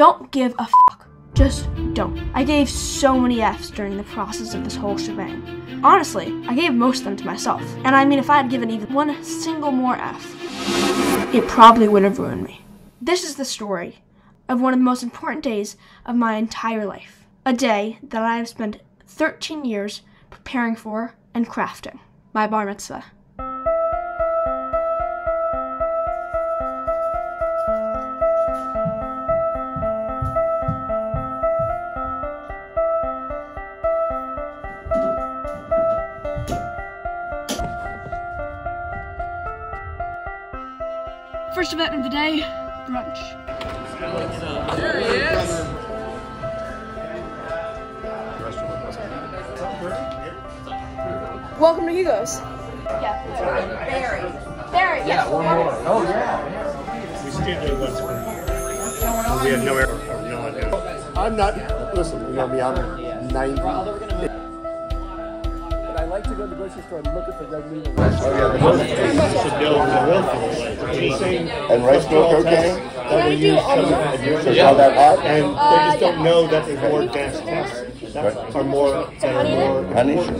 Don't give a fuck. Just don't. I gave so many F's during the process of this whole shebang. Honestly, I gave most of them to myself. And I mean, if I had given even one single more F, it probably would have ruined me. This is the story of one of the most important days of my entire life. A day that I have spent 13 years preparing for and crafting. My bar mitzvah. First event of the day, brunch. There he is. Welcome to Hugo's. Yeah. Barry. Barry, yes. Oh, yeah. We still do what's We have no air, no idea. I'm not, listen, you know me, I'm 90. But I like to go to the grocery store and look at the red meat. Oh, yeah, the Should know the willful. And rice milk, okay? That they use some So how that hot? and they uh, just don't know that there's more advanced tests that are more that are more Honey? than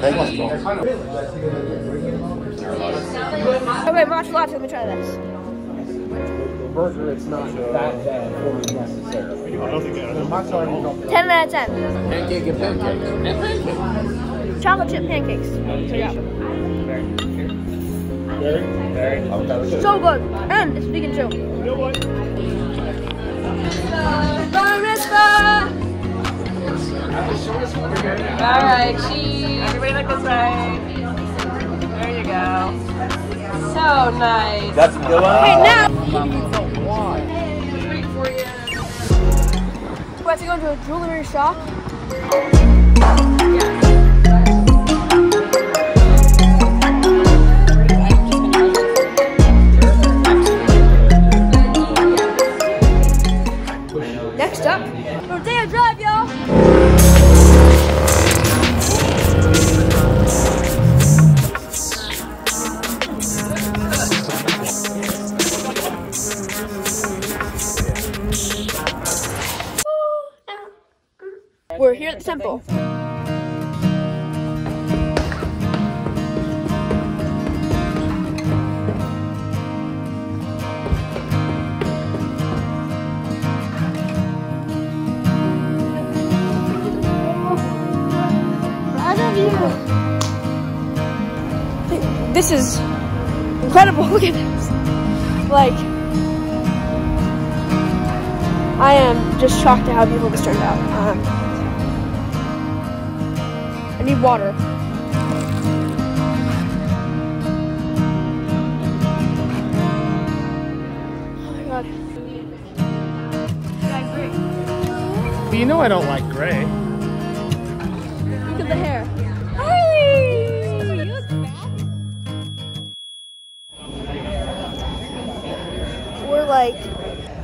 Thank you. Okay, matcha latte, let me try this. Burger, it's not that bad for me necessarily. I don't think that. 10 out of 10. Pancake and pancakes. And pancakes. Chocolate chip pancakes. Check. So good. And it's vegan too. You know what? Bar mitzvah! All right, cheese. Everybody look this way. There you go. So nice. That's the one. Okay, now Treat for you. we have to go to a jewelry shop. Next up, Rodeo Drive, y'all. We're here at the temple. This is incredible. Look at this. Like, I am just shocked at how beautiful this turned out. Um, I need water. Oh my god. You know I don't like gray. Look at the hair. Like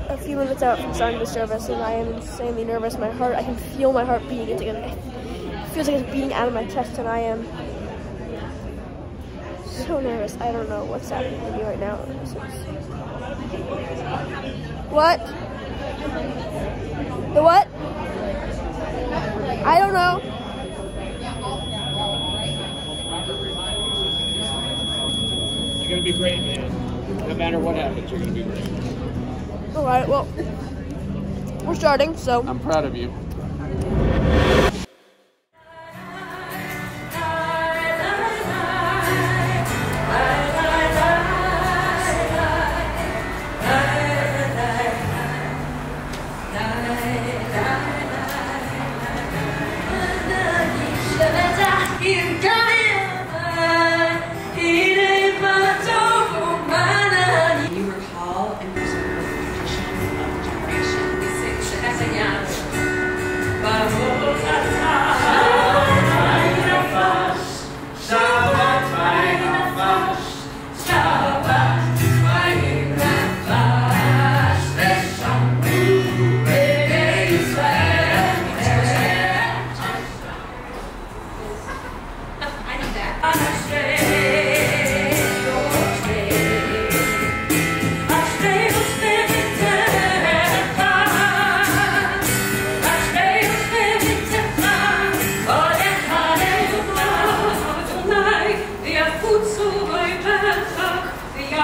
a few minutes out from starting the service and I am insanely nervous. My heart, I can feel my heart beating. It's like, it feels like it's beating out of my chest and I am so nervous. I don't know what's happening to me right now. What? The what? I don't know. You're gonna be great, man. No matter what happens, you're gonna be great. All right, well, we're starting, so. I'm proud of you. You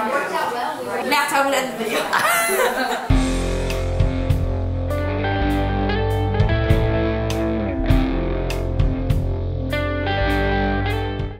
Now, time to end the video.